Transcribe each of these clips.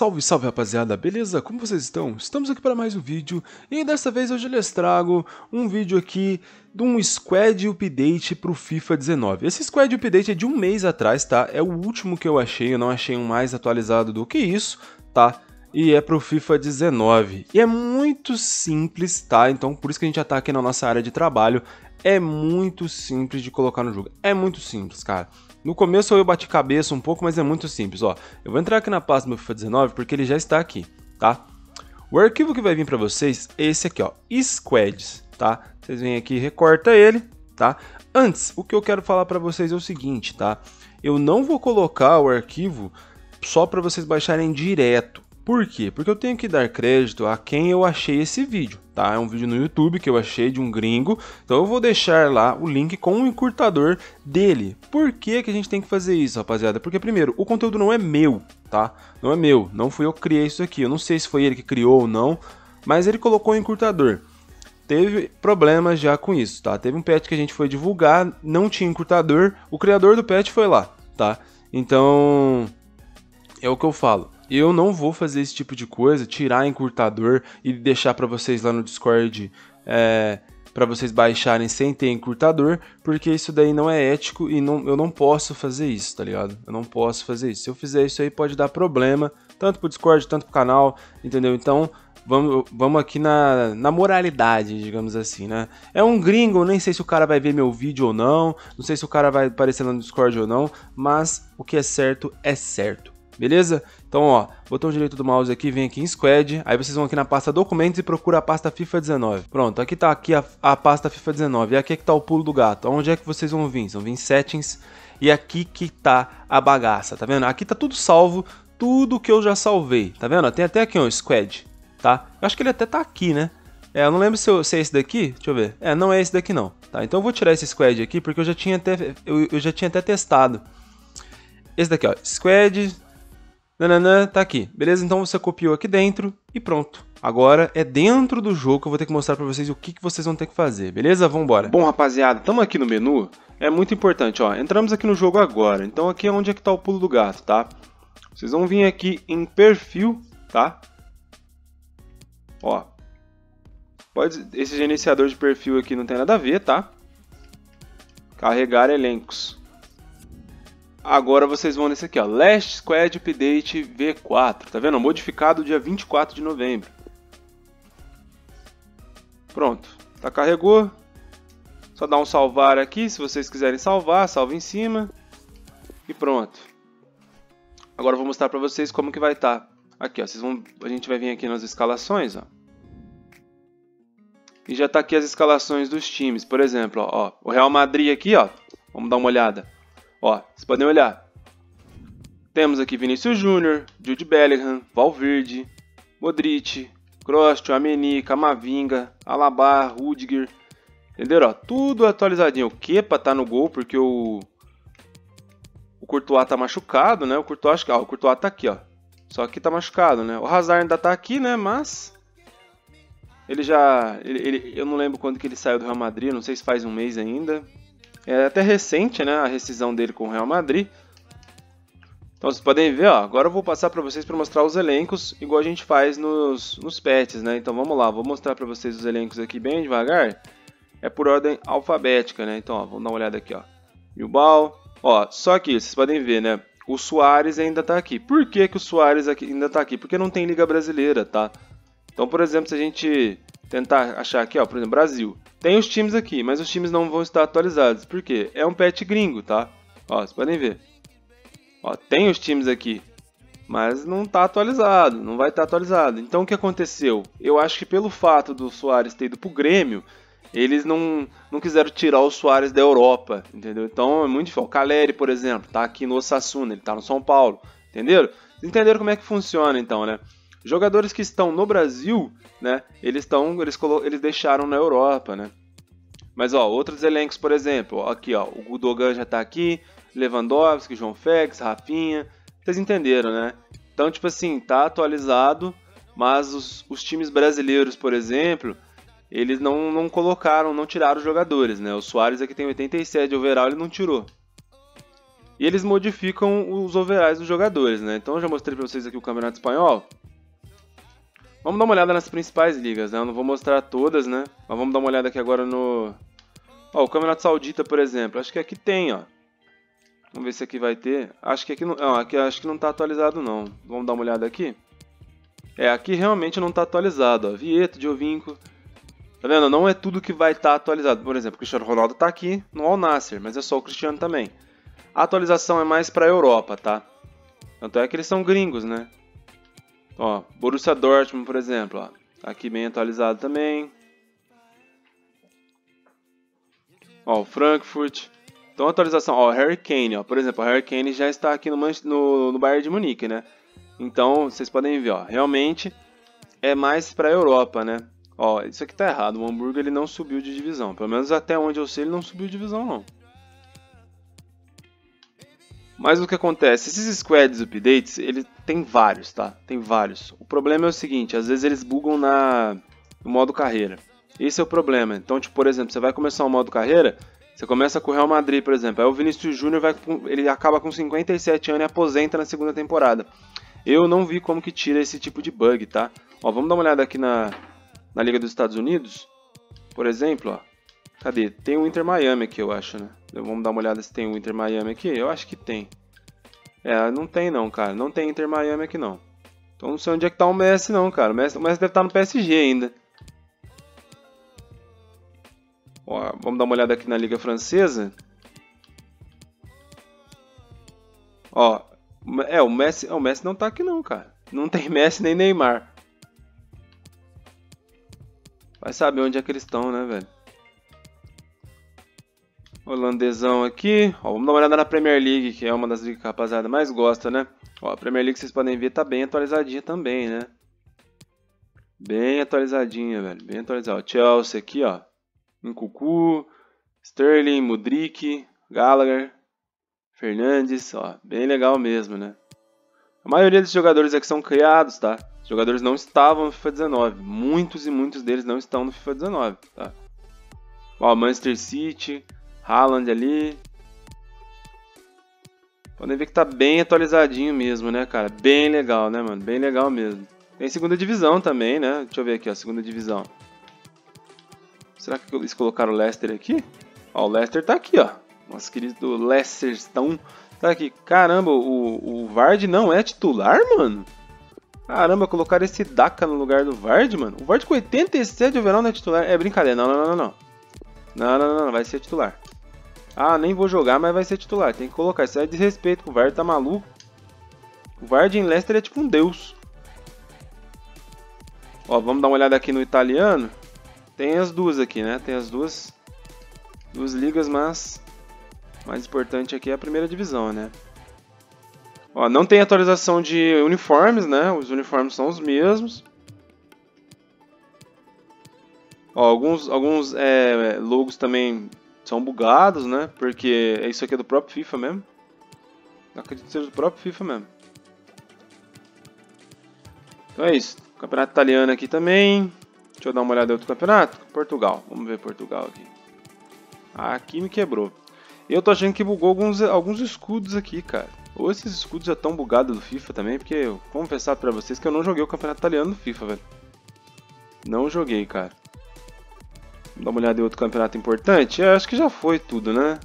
Salve, salve rapaziada, beleza? Como vocês estão? Estamos aqui para mais um vídeo e dessa vez hoje eu lhes trago um vídeo aqui de um Squad Update para o FIFA 19. Esse Squad Update é de um mês atrás, tá? É o último que eu achei, eu não achei um mais atualizado do que isso, tá? E é para o FIFA 19. E é muito simples, tá? Então por isso que a gente já tá aqui na nossa área de trabalho. É muito simples de colocar no jogo. É muito simples, cara. No começo eu bati cabeça um pouco, mas é muito simples, ó. Eu vou entrar aqui na pasta do meu FIFA 19 porque ele já está aqui, tá? O arquivo que vai vir para vocês é esse aqui, ó, Squads, tá? Vocês vêm aqui recorta ele, tá? Antes, o que eu quero falar para vocês é o seguinte, tá? Eu não vou colocar o arquivo só para vocês baixarem direto. Por quê? Porque eu tenho que dar crédito a quem eu achei esse vídeo, tá? É um vídeo no YouTube que eu achei de um gringo, então eu vou deixar lá o link com o encurtador dele. Por que, que a gente tem que fazer isso, rapaziada? Porque, primeiro, o conteúdo não é meu, tá? Não é meu, não fui eu que criei isso aqui. Eu não sei se foi ele que criou ou não, mas ele colocou o encurtador. Teve problemas já com isso, tá? Teve um patch que a gente foi divulgar, não tinha encurtador, o criador do patch foi lá, tá? Então, é o que eu falo eu não vou fazer esse tipo de coisa, tirar encurtador e deixar para vocês lá no Discord é, para vocês baixarem sem ter encurtador, porque isso daí não é ético e não, eu não posso fazer isso, tá ligado? Eu não posso fazer isso. Se eu fizer isso aí pode dar problema, tanto pro Discord, tanto pro canal, entendeu? Então, vamos, vamos aqui na, na moralidade, digamos assim, né? É um gringo, nem sei se o cara vai ver meu vídeo ou não, não sei se o cara vai aparecer no Discord ou não, mas o que é certo é certo beleza? Então, ó, botão direito do mouse aqui, vem aqui em Squad, aí vocês vão aqui na pasta Documentos e procura a pasta FIFA 19. Pronto, aqui tá aqui a, a pasta FIFA 19, e aqui é que tá o pulo do gato. Onde é que vocês vão vir? Vão vir em Settings, e aqui que tá a bagaça, tá vendo? Aqui tá tudo salvo, tudo que eu já salvei, tá vendo? Tem até aqui, ó, Squad, tá? Eu acho que ele até tá aqui, né? É, eu não lembro se, eu, se, é esse daqui, deixa eu ver. É, não é esse daqui não, tá? Então eu vou tirar esse Squad aqui, porque eu já tinha até, eu, eu já tinha até testado. Esse daqui, ó, Squad, nananã, tá aqui. Beleza? Então você copiou aqui dentro e pronto. Agora é dentro do jogo que eu vou ter que mostrar pra vocês o que, que vocês vão ter que fazer, beleza? Vambora. Bom, rapaziada, estamos aqui no menu. É muito importante, ó. Entramos aqui no jogo agora. Então aqui é onde é que tá o pulo do gato, tá? Vocês vão vir aqui em perfil, tá? Ó. Pode, esse gerenciador de perfil aqui não tem nada a ver, tá? Carregar elencos. Agora vocês vão nesse aqui, ó, Last Squad Update V4, tá vendo? Modificado dia 24 de novembro. Pronto, tá carregou. Só dá um salvar aqui, se vocês quiserem salvar, salva em cima. E pronto. Agora eu vou mostrar pra vocês como que vai estar. Tá. Aqui, ó, vocês vão, a gente vai vir aqui nas escalações, ó. E já tá aqui as escalações dos times. Por exemplo, ó, ó o Real Madrid aqui, ó. Vamos dar uma olhada. Ó, vocês podem olhar. Temos aqui Vinícius Júnior, Jude Bellingham, Valverde, Modric, Kroos, Ameni, Camavinga, Alaba, Rudiger. Entenderam? Ó, tudo atualizadinho. O Kepa tá no gol porque o o Courtois tá machucado, né? O Courtois, ó, o Courtois tá aqui, ó. Só que tá machucado, né? O Hazard ainda tá aqui, né? Mas ele já, ele, ele, eu não lembro quando que ele saiu do Real Madrid, não sei se faz um mês ainda. É até recente, né, a rescisão dele com o Real Madrid. Então vocês podem ver, ó, agora eu vou passar para vocês para mostrar os elencos, igual a gente faz nos, nos pets, né? Então vamos lá, vou mostrar para vocês os elencos aqui bem devagar. É por ordem alfabética, né? Então, ó, vamos dar uma olhada aqui, ó. Bilbao, ó, só que vocês podem ver, né? O Soares ainda tá aqui. Por que, que o Soares aqui, ainda tá aqui? Porque não tem Liga Brasileira, tá? Então, por exemplo, se a gente tentar achar aqui, ó, por exemplo, Brasil. Tem os times aqui, mas os times não vão estar atualizados. Por quê? É um patch gringo, tá? Ó, vocês podem ver. Ó, tem os times aqui, mas não está atualizado, não vai estar atualizado. Então o que aconteceu? Eu acho que pelo fato do Soares ter ido pro Grêmio, eles não, não quiseram tirar o Soares da Europa, entendeu? Então é muito difícil. O Caleri, por exemplo, tá aqui no Osasuna, ele tá no São Paulo, entenderam? Entenderam como é que funciona então, né? Jogadores que estão no Brasil, né? Eles estão, eles, eles deixaram na Europa, né? Mas ó, outros elencos, por exemplo, aqui ó, o Gudogan já tá aqui, Lewandowski, João Félix, Rafinha, vocês entenderam, né? Então, tipo assim, tá atualizado, mas os, os times brasileiros, por exemplo, eles não, não colocaram, não tiraram os jogadores, né? O Soares aqui tem 87 de overall, ele não tirou. e eles modificam os overalls dos jogadores, né? Então eu já mostrei para vocês aqui o Campeonato Espanhol. Vamos dar uma olhada nas principais ligas, né? Eu não vou mostrar todas, né? Mas vamos dar uma olhada aqui agora no... Ó, o Campeonato Saudita, por exemplo. Acho que aqui tem, ó. Vamos ver se aqui vai ter. Acho que aqui não, não aqui acho que não está atualizado não. Vamos dar uma olhada aqui. É, aqui realmente não está atualizado, ó. Vieto, Giovinco. Tá vendo? Não é tudo que vai estar tá atualizado. Por exemplo, o Cristiano Ronaldo está aqui no Al Nasser, mas é só o Cristiano também. A atualização é mais para a Europa, tá? Tanto é que eles são gringos, né? Ó, Borussia Dortmund, por exemplo, ó. Aqui bem atualizado também. Ó, o Frankfurt. Então, atualização, ó, Harry Kane, ó. Por exemplo, o Harry Kane já está aqui no, no, no Bayern de Munique, né? Então, vocês podem ver, ó. Realmente é mais para a Europa, né? Ó, isso aqui tá errado. O Hamburgo ele não subiu de divisão. Pelo menos até onde eu sei, ele não subiu de divisão, não. Mas o que acontece? Esses squads updates, ele tem vários, tá? Tem vários. O problema é o seguinte, às vezes eles bugam na no modo carreira. Esse é o problema. Então, tipo, por exemplo, você vai começar o modo carreira, você começa com o Real Madrid, por exemplo. Aí o Vinícius Júnior vai ele acaba com 57 anos e aposenta na segunda temporada. Eu não vi como que tira esse tipo de bug, tá? Ó, vamos dar uma olhada aqui na, na Liga dos Estados Unidos. Por exemplo, ó. Cadê? Tem o Inter Miami aqui, eu acho, né? Vamos dar uma olhada se tem o Inter Miami aqui. Eu acho que tem. É, não tem não, cara. Não tem Inter Miami aqui não. Então não sei onde é que tá o Messi não, cara. O Messi, o Messi deve estar tá no PSG ainda. Ó, vamos dar uma olhada aqui na Liga Francesa. Ó, é, o Messi, o Messi não tá aqui não, cara. Não tem Messi nem Neymar. Vai saber onde é que eles estão, né, velho? Holandesão aqui. Ó, vamos dar uma olhada na Premier League, que é uma das ligas que a rapaziada mais gosta, né? Ó, a Premier League, vocês podem ver, tá bem atualizadinha também, né? Bem atualizadinha, velho. Bem atualizada. Chelsea aqui, ó. Nkuku, Sterling, Mudrik, Gallagher, Fernandes, ó. Bem legal mesmo, né? A maioria desses jogadores aqui são criados, tá? Os jogadores não estavam no FIFA 19. Muitos e muitos deles não estão no FIFA 19, tá? Ó, Manchester City, Haaland ali. Podem ver que tá bem atualizadinho mesmo, né, cara? Bem legal, né, mano? Bem legal mesmo. Tem segunda divisão também, né? Deixa eu ver aqui, ó, segunda divisão. Será que eles colocaram o Leicester aqui? Ó, o Leicester tá aqui, ó. Nosso querido Leicester estão tá aqui. Caramba, o, o Vard não é titular, mano? Caramba, colocaram esse Daka no lugar do Vard, mano. O Vard com 87 de overall não é titular. É brincadeira, não, não, não, não. Não, não, não, não, vai ser titular. Ah, nem vou jogar, mas vai ser titular. Tem que colocar. Isso é desrespeito com o Vard, tá maluco? O Vard em Leicester é tipo um deus. Ó, vamos dar uma olhada aqui no italiano. Tem as duas aqui, né? Tem as duas, duas ligas, mas mais importante aqui é a primeira divisão, né? Ó, não tem atualização de uniformes, né? Os uniformes são os mesmos. Ó, alguns alguns é, logos também são bugados, né? Porque isso aqui é do próprio FIFA mesmo. Eu acredito que seja do próprio FIFA mesmo. Então é isso. Campeonato italiano aqui também. Deixa eu dar uma olhada em outro campeonato. Portugal. Vamos ver Portugal aqui. Ah, aqui me quebrou. Eu tô achando que bugou alguns, alguns escudos aqui, cara. Ou esses escudos já estão bugados do FIFA também, porque eu vou confessar pra vocês que eu não joguei o campeonato italiano do FIFA, velho. Não joguei, cara. Dá uma olhada em outro campeonato importante. Eu acho que já foi tudo, né?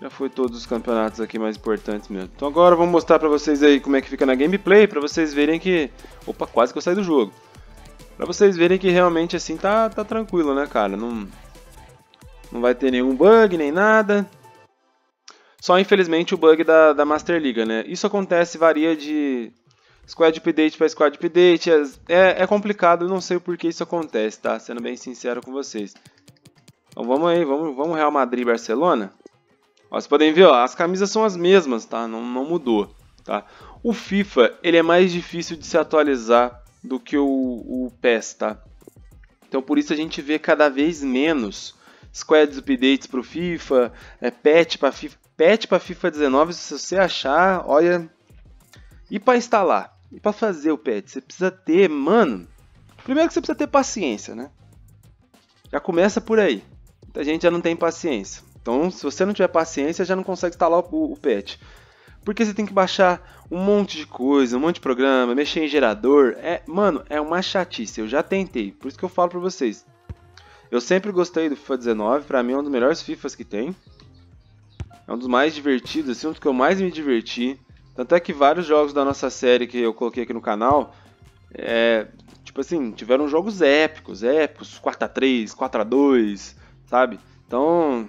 Já foi todos os campeonatos aqui mais importantes mesmo. Então agora vamos mostrar pra vocês aí como é que fica na gameplay, pra vocês verem que... Opa, quase que eu saí do jogo. Pra vocês verem que realmente assim tá, tá tranquilo, né, cara? Não, não vai ter nenhum bug, nem nada. Só infelizmente o bug da, da Master Liga, né? Isso acontece, varia de Squad Update para Squad Update é, é complicado, não sei por que isso acontece, tá? Sendo bem sincero com vocês. Então vamos aí, vamos, vamos Real Madrid Barcelona. Ó, vocês podem ver, ó, as camisas são as mesmas, tá? Não, não mudou, tá? O FIFA, ele é mais difícil de se atualizar do que o, o PES, tá? Então por isso a gente vê cada vez menos squads updates para o FIFA, é, patch para FIFA, patch para FIFA 19, se você achar, olha, e para instalar. E para fazer o pet, você precisa ter, mano. Primeiro que você precisa ter paciência, né? Já começa por aí. Muita gente já não tem paciência. Então, se você não tiver paciência, já não consegue instalar o, o patch. Porque você tem que baixar um monte de coisa, um monte de programa, mexer em gerador. É, mano, é uma chatice. Eu já tentei, por isso que eu falo pra vocês. Eu sempre gostei do FIFA 19, pra mim é um dos melhores FIFAs que tem. É um dos mais divertidos, assim, um dos que eu mais me diverti. Tanto é que vários jogos da nossa série que eu coloquei aqui no canal, é, tipo assim, tiveram jogos épicos, épicos, 4x3, 4x2, sabe? Então,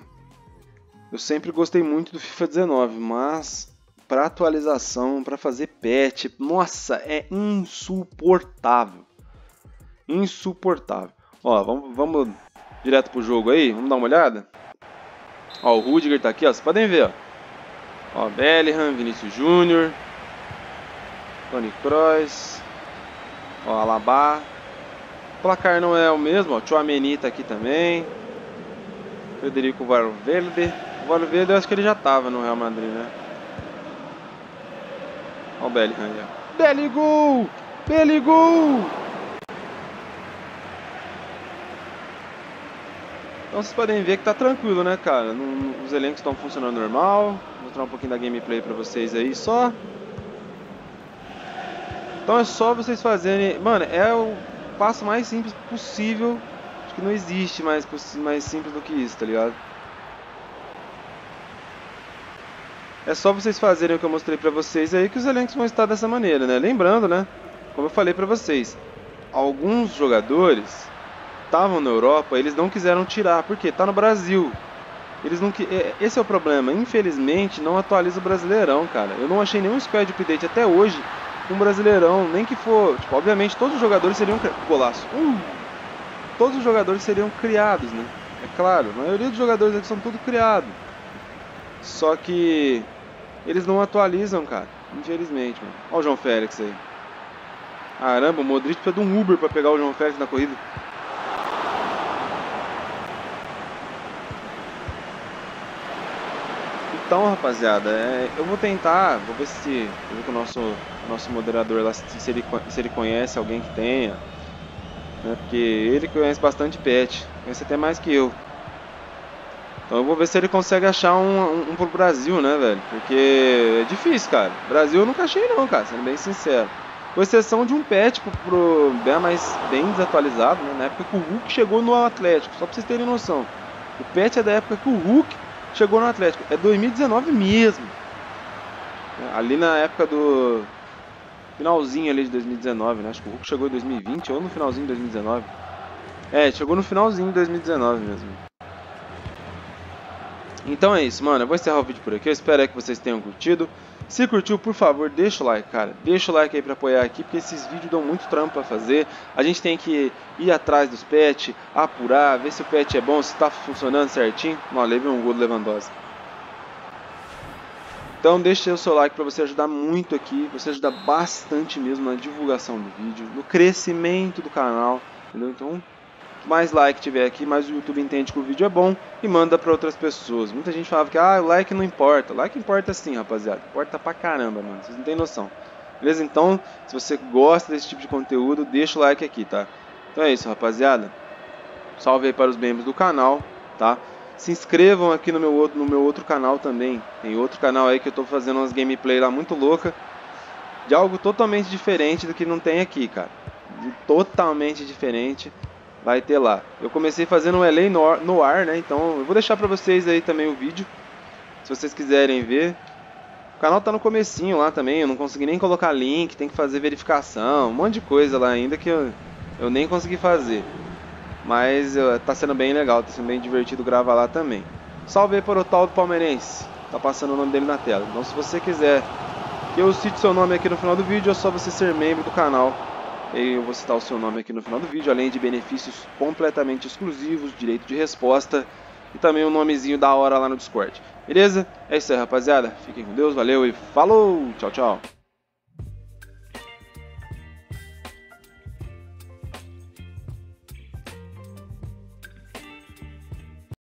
eu sempre gostei muito do FIFA 19, mas para atualização, para fazer patch, nossa, é insuportável. Insuportável. Ó, vamos, vamos direto pro jogo aí, vamos dar uma olhada? Ó, o Rudiger tá aqui, ó, vocês podem ver, ó. Ó, Bellingham, Vinícius Júnior, Tony Kroos, ó, Alaba. O placar não é o mesmo, ó, Chouameni tá aqui também. Federico Valverde. O Valverde eu acho que ele já tava no Real Madrid, né? Olha o Bellingham aí, ó. Belligol! Belligol! Então vocês podem ver que tá tranquilo, né, cara? os elencos estão funcionando normal. Vou mostrar um pouquinho da gameplay pra vocês aí só. Então é só vocês fazerem... Mano, é o passo mais simples possível. Acho que não existe mais, mais simples do que isso, tá ligado? É só vocês fazerem o que eu mostrei pra vocês aí que os elencos vão estar dessa maneira, né? Lembrando, né? Como eu falei pra vocês, alguns jogadores estavam na Europa, eles não quiseram tirar, porque tá no Brasil. Eles não é, esse é o problema. Infelizmente, não atualiza o Brasileirão, cara. Eu não achei nenhum squad update até hoje um Brasileirão, nem que for, tipo, obviamente todos os jogadores seriam golaço. Uh, todos os jogadores seriam criados, né? É claro, a maioria dos jogadores aqui são tudo criados. Só que eles não atualizam, cara. Infelizmente, mano. Olha o João Félix aí. Caramba, o Modric precisa de um Uber pra pegar o João Félix na corrida. Então, rapaziada, é, eu vou tentar, vou ver se, vou ver com o nosso, nosso moderador lá, se ele, se ele conhece alguém que tenha. Né, porque ele conhece bastante pet, conhece até mais que eu. Então eu vou ver se ele consegue achar um, um, um pro Brasil, né, velho? Porque é difícil, cara. Brasil eu nunca achei não, cara, sendo bem sincero. Com exceção de um pet pro, pro bem mais bem desatualizado, né? Na época que o Hulk chegou no Atlético, só pra vocês terem noção. O pet é da época que o Hulk chegou no Atlético. É 2019 mesmo. Ali na época do finalzinho ali de 2019, né? Acho que o Hulk chegou em 2020 ou no finalzinho de 2019. É, chegou no finalzinho de 2019 mesmo. Então é isso, mano. Eu vou encerrar o vídeo por aqui. Eu espero que vocês tenham curtido. Se curtiu, por favor, deixa o like, cara. Deixa o like aí pra apoiar aqui, porque esses vídeos dão muito trampo pra fazer. A gente tem que ir atrás dos pets, apurar, ver se o pet é bom, se tá funcionando certinho. Ó, levei um gol do Lewandowski. Então deixa o seu like para você ajudar muito aqui, você ajudar bastante mesmo na divulgação do vídeo, no crescimento do canal, entendeu? Então mais like tiver aqui, mais o YouTube entende que o vídeo é bom e manda para outras pessoas. Muita gente falava que ah, o like não importa. Like importa sim, rapaziada. Importa pra caramba, mano. Vocês não tem noção. Beleza? Então, se você gosta desse tipo de conteúdo, deixa o like aqui, tá? Então é isso, rapaziada. Salve aí para os membros do canal, tá? Se inscrevam aqui no meu outro, no meu outro canal também. Tem outro canal aí que eu tô fazendo umas gameplay lá muito louca. De algo totalmente diferente do que não tem aqui, cara. Totalmente diferente vai ter lá. Eu comecei fazendo um LA no ar, né? Então eu vou deixar pra vocês aí também o vídeo, se vocês quiserem ver. O canal tá no comecinho lá também, eu não consegui nem colocar link, tem que fazer verificação, um monte de coisa lá ainda que eu, eu nem consegui fazer. Mas tá sendo bem legal, tá sendo bem divertido gravar lá também. Salve aí para o tal do Palmeirense, tá passando o nome dele na tela. Então se você quiser que eu cite seu nome aqui no final do vídeo, é só você ser membro do canal eu vou citar o seu nome aqui no final do vídeo, além de benefícios completamente exclusivos, direito de resposta e também um nomezinho da hora lá no Discord. Beleza? É isso aí, rapaziada. Fiquem com Deus, valeu e falou! Tchau, tchau!